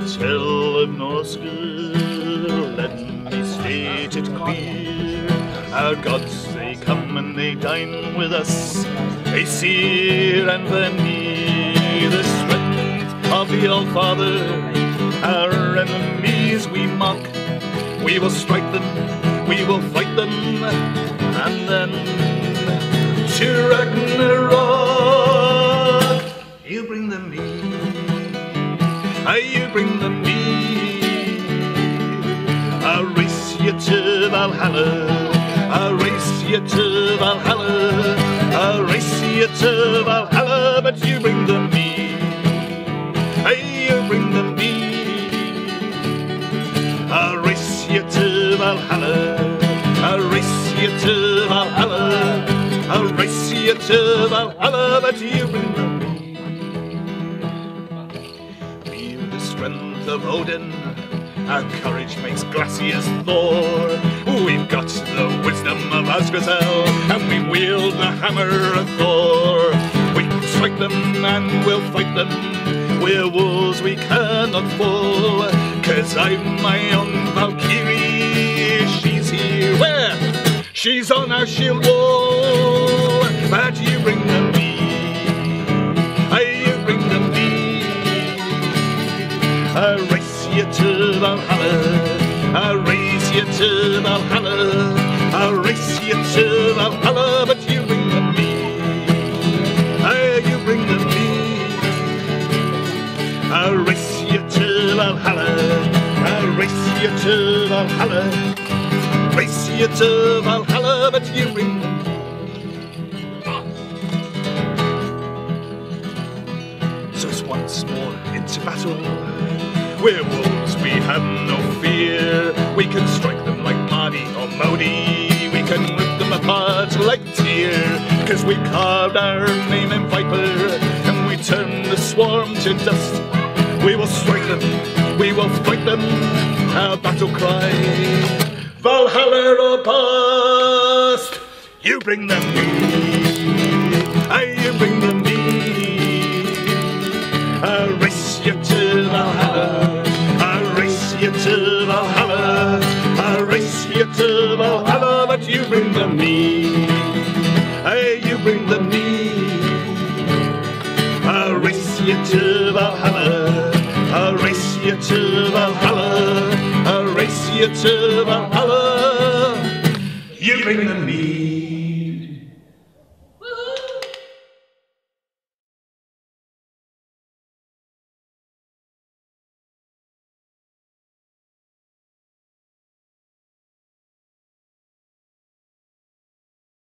nor school. Let me state it clear. Our gods, they come and they dine with us. They sear and they near the strength of the All Father. Our enemies we mock. We will strike them, we will fight them, and then to Valhalla. I'll race you to Valhalla. I'll race you to Valhalla, but you bring them me. Hey, you bring them me. I'll race you to Valhalla. I'll race you to Valhalla. I'll race you to Valhalla, but you bring them me. We've the strength of Odin. Our courage makes glassy as Thor. We've got the wisdom of Asgazel, and we wield the hammer of Thor. We can strike them and we'll fight them. We're wolves we cannot fall. Cause I'm my own Valkyrie. She's here. Where? She's on our shield wall. You to Valhalla. I'll race you to Valhalla, but you bring them me. Aye, you bring them me. I'll race you to Valhalla. I'll race you to Valhalla. Race you to Valhalla, but you bring them So it's once more into battle. We're wolves, we have no fear. We can strike them like Magni or Modi. We can rip them apart like Tyr. Cause we carved our name in viper and we turn the swarm to dust. We will strike them, we will fight them. Our battle cry Valhalla or bust. You bring them me. Hey, you bring the me. I'll race you to Valhalla. I'll race you to Valhalla. I'll race you to Valhalla. You bring them me.